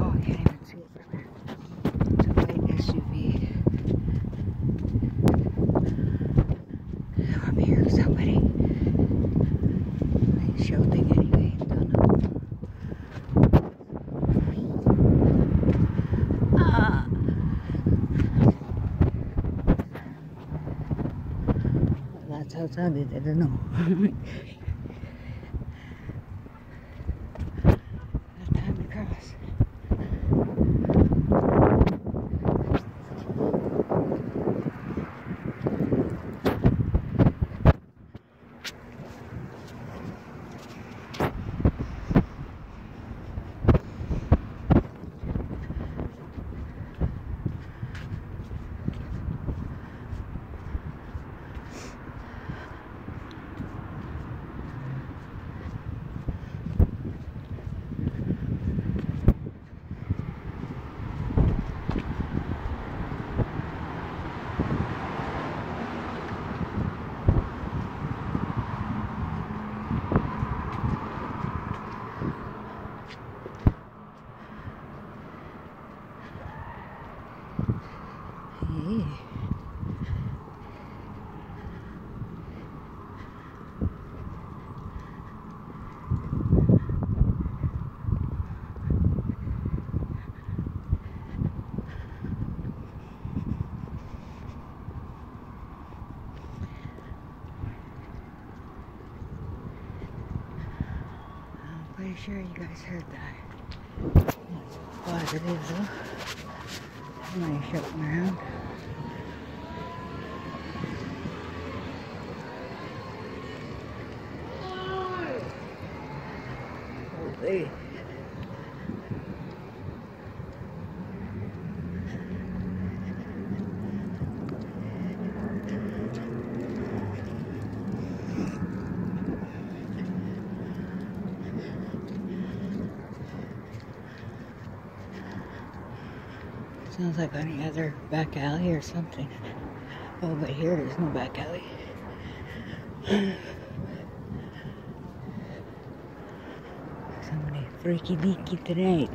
Oh, I can't even see it from here. It's a white SUV. I'm hearing somebody. Nice shouting anyway. Don't know. Ah. That's how it sounded. I don't know. I'm pretty sure you guys heard that. That's positive though. Somebody shouting around. Holy. Sounds like any other back alley or something. Oh, but here there's no back alley. Somebody freaky deaky tonight.